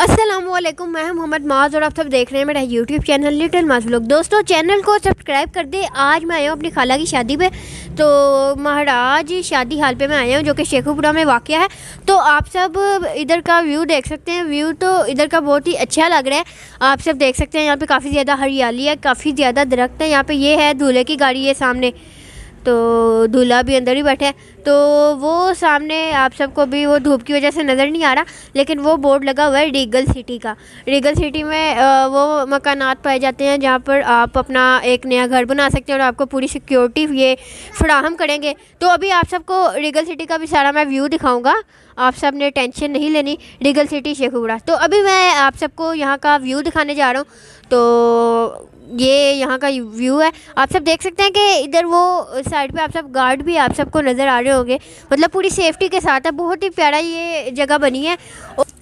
असलम मैं मोहम्मद माज और आप सब देख रहे हैं मेरा यूट्यूब चैनल लिटिल माज लोग दोस्तों चैनल को सब्सक्राइब कर दे। आज मैं आया हूँ अपनी खाला की शादी पे। तो महाराज, शादी हाल पे मैं आया हूँ, जो कि शेखुपुरा में वाक़ है। तो आप सब इधर का व्यू देख सकते हैं। व्यू तो इधर का बहुत ही अच्छा लग रहा है। आप सब देख सकते हैं, यहाँ पर काफ़ी ज़्यादा हरियाली है, काफ़ी ज़्यादा दरख्त है। यहाँ पर ये है दूल्हे की गाड़ी है सामने। तो दूल्हा भी अंदर ही बैठे हैं। तो वो सामने आप सबको भी वो धूप की वजह से नज़र नहीं आ रहा, लेकिन वो बोर्ड लगा हुआ है रीगल सिटी का। रीगल सिटी में वो मकानात पाए जाते हैं जहाँ पर आप अपना एक नया घर बना सकते हैं और आपको पूरी सिक्योरिटी ये फ्राहम करेंगे। तो अभी आप सबको रीगल सिटी का भी सारा मैं व्यू दिखाऊँगा। आप सबने टेंशन नहीं लेनी, रीगल सिटी शेखुगड़ा तो अभी मैं आप सबको यहाँ का व्यू दिखाने जा रहा हूँ। तो ये यहाँ का व्यू है। आप सब देख सकते हैं कि इधर वो साइड पे आप सब गार्ड भी आप सबको नज़र आ रहे होंगे मतलब पूरी सेफ्टी के साथ। है बहुत ही प्यारा ये जगह बनी है।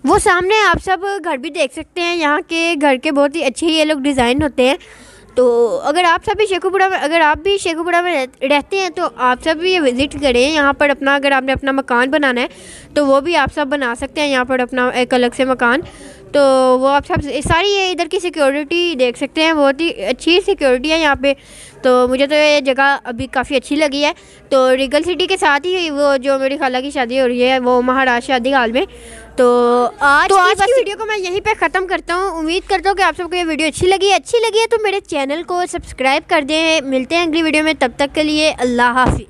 वो सामने आप सब घर भी देख सकते हैं। यहाँ के घर के बहुत ही अच्छे ये लोग डिज़ाइन होते हैं। तो अगर आप सब शेखुपुरा में अगर आप भी शेखुपुरा में रहते हैं तो आप सब भी ये विज़िट करें। यहाँ पर अपना अगर आपने अपना मकान बनाना है तो वो भी आप सब बना सकते हैं। यहाँ पर अपना एक अलग से मकान। तो वो आप सब सारी ये इधर की सिक्योरिटी देख सकते हैं। बहुत ही अच्छी सिक्योरिटी है यहाँ पे। तो मुझे तो ये जगह अभी काफ़ी अच्छी लगी है। तो रिगल सिटी के साथ ही वो जो मेरी खाला की शादी हो रही है वो महाराज शादी हाल में। तो आज तो आज की वीडियो को मैं यहीं पे ख़त्म करता हूँ। उम्मीद करता हूँ कि आप सबको ये वीडियो अच्छी लगी है। अच्छी लगी है तो मेरे चैनल को सब्सक्राइब कर दें। मिलते हैं अगली वीडियो में। तब तक के लिए अल्लाह हाफि